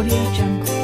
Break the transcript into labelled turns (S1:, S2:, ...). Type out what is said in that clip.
S1: Audio Jungle.